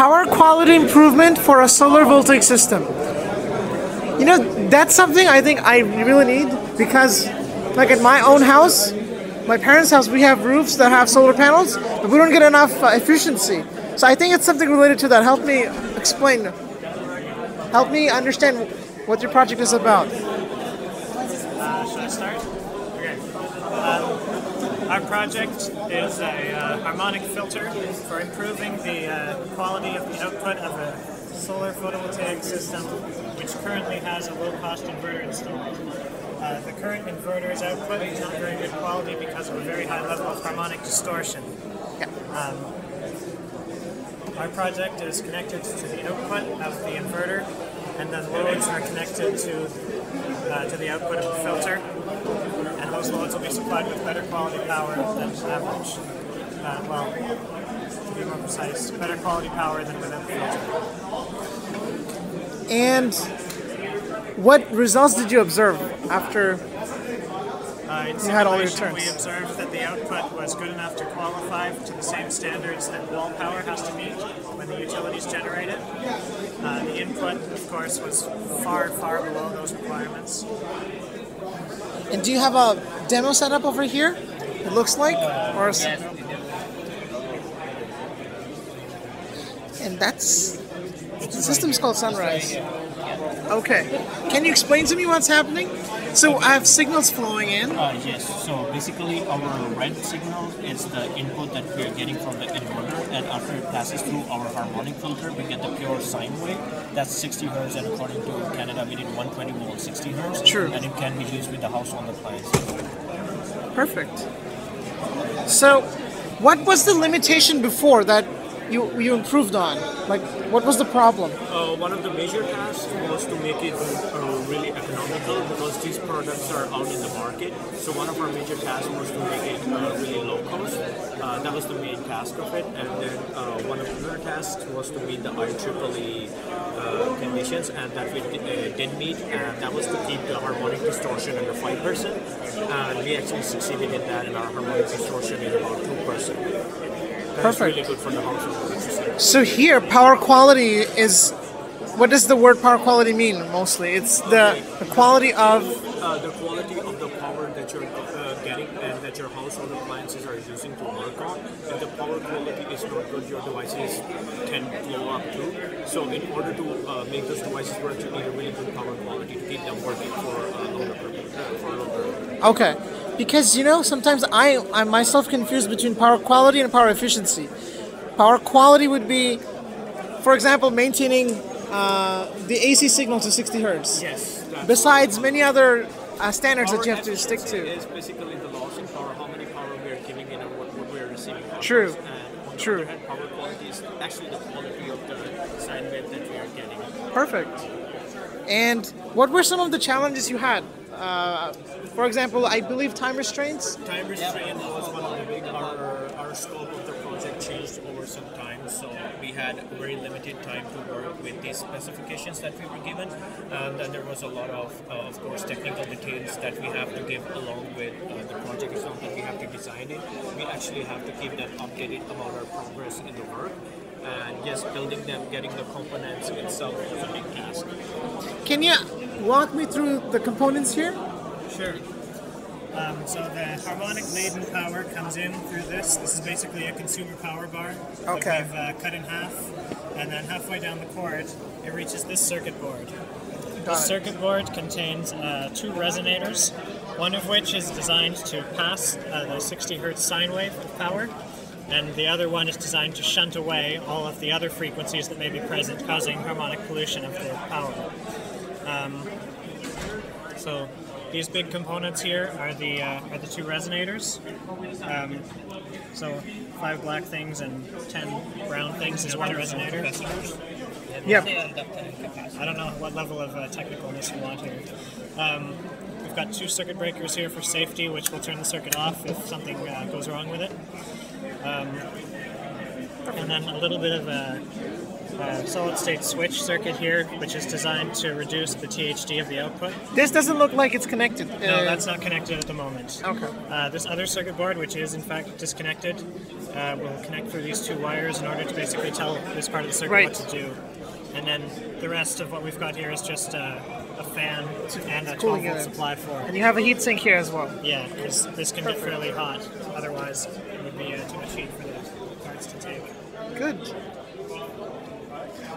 Power quality improvement for a solar voltaic system. You know, that's something I think I really need because, like at my own house, my parents' house, we have roofs that have solar panels, but we don't get enough uh, efficiency. So I think it's something related to that. Help me explain. Help me understand what your project is about. Uh, should I start? Okay. Um, our project is a uh, harmonic filter for improving the uh, quality of the output of a solar photovoltaic system which currently has a low-cost inverter installed. Uh, the current inverter's output is not very good quality because of a very high level of harmonic distortion. Um, our project is connected to the output of the inverter, and then loads are connected to uh, to the output of the filter, those loads will be supplied with better quality power than average. Uh, well, to be more precise, better quality power than without the filter. And what results did you observe after? Uh, You had all your simulation, we observed that the output was good enough to qualify to the same standards that wall power has to meet when the utilities generate it. Uh, the input, of course, was far, far below those requirements. And do you have a demo set up over here? It looks like, or s- and that's the system's called Sunrise. Okay, can you explain to me what's happening? So I have signals flowing in. Uh, yes, so basically our red signal is the input that we are getting from the inverter and after it passes through our harmonic filter we get the pure sine wave. That's 60 hertz and according to Canada we need 120 volt 60 hertz. True. And it can be used with the household appliance. Perfect. So, what was the limitation before that you you improved on? Like, what was the problem? Uh, one of the major tasks was to make it uh, really economical because these products are out in the market. So one of our major tasks was to make it uh, really low cost. Uh, that was the main task of it. And then uh, one of the other tasks was to meet the IEEE uh, conditions, and that we did, meet. And that was to keep the harmonic distortion under five percent. And we actually succeeded in that, and our harmonic distortion is about two percent. That's Perfect. really good for the household. So here, power quality is. What does the word power quality mean? Mostly, it's the, the quality of. uh, the quality of the power that you're uh, getting and that your household appliances are using to work on. If the power quality is not good, your devices can blow up too. So in order to uh, make those devices work, you need a really good power quality to keep them working for a longer purpose, uh, for longer. Okay, because you know sometimes I I myself confused between power quality and power efficiency. Power quality would be, for example, maintaining uh, the AC signal to 60 hertz. Yes. Besides many other uh, standards Power that you have to stick to. Is basically the loss in power, how many power we are giving in and what, what we are receiving. True. this. And on the True. hand, power quality is actually the quality of the sine wave that we are getting. Perfect. And what were some of the challenges you had? Uh, for example, I believe time restraints. Time restraint was one of the big. Our, our scope of the project changed over some time, so we had very limited time to work with these specifications that we were given, and then there was a lot of, uh, of course, technical details that we have to give along with uh, the project itself that we have to design it. We actually have to keep them updated about our progress in the work, and yes, building them, getting the components itself was a big task. Can you walk me through the components here? Sure. Um, so the harmonic laden power comes in through this. This is basically a consumer power bar Okay. that we've uh, cut in half, and then halfway down the cord, it reaches this circuit board. This circuit board contains uh, two resonators, one of which is designed to pass uh, the 60 hertz sine wave of power, and the other one is designed to shunt away all of the other frequencies that may be present, causing harmonic pollution of the power. Um, so these big components here are the uh, are the two resonators. Um, so five black things and ten brown things is one resonator. Yep. I don't know what level of uh, technicalness you want here. Um, we've got two circuit breakers here for safety, which will turn the circuit off if something uh, goes wrong with it. Um, and then a little bit of a, a solid state switch circuit here, which is designed to reduce the THD of the output. This doesn't look like it's connected. No, Uh, that's not connected at the moment. Okay. Uh, this other circuit board, which is in fact disconnected, uh, will connect through these two wires in order to basically tell this part of the circuit Right. what to do. And then the rest of what we've got here is just uh, a fan and a 12 volt supply for. And you have a heat sink here as well. Yeah, because this can get fairly hot. Otherwise, it would be uh, too much heat for the parts to take. Good.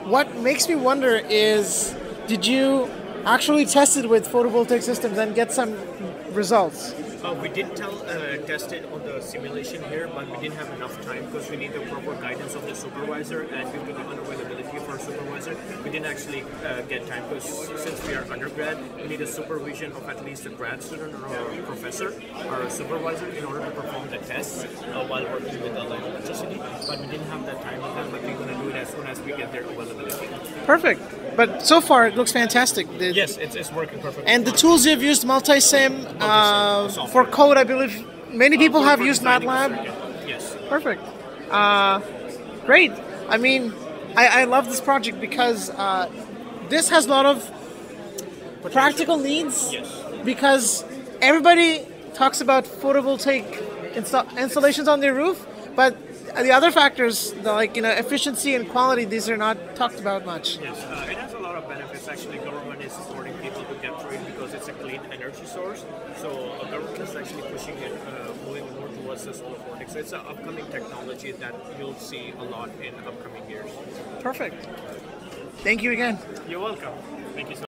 What makes me wonder is, did you actually test it with photovoltaic systems and get some results? Uh, we did tell, uh, test it on the simulation here, but we didn't have enough time because we need the proper guidance of the supervisor, and due to the unavailability of our supervisor, we didn't actually uh, get time because since we are undergrad, we need a supervision of at least a grad student or a professor or a supervisor in order to perform the tests uh, while working with the electricity. But we didn't have that time but we're going to do it as get their availability. Perfect. But so far, it looks fantastic. The- Yes, it's, it's working perfectly. And the tools you've used, multisim, uh, for code, I believe many people Uh, have used MATLAB. Yes. Perfect. Uh, great. I mean, I, I love this project because uh, this has a lot of practical needs. Yes. Because everybody talks about photovoltaic insta- installations on their roof, but the other factors, the, like you know, efficiency and quality, these are not talked about much. Yes, uh, it has a lot of benefits. Actually, government is supporting people to get it because it's a clean energy source. So uh, government is actually pushing it, uh, moving more towards the solar. So it's an upcoming technology that you'll see a lot in upcoming years. Perfect. Thank you again. You're welcome. Thank you so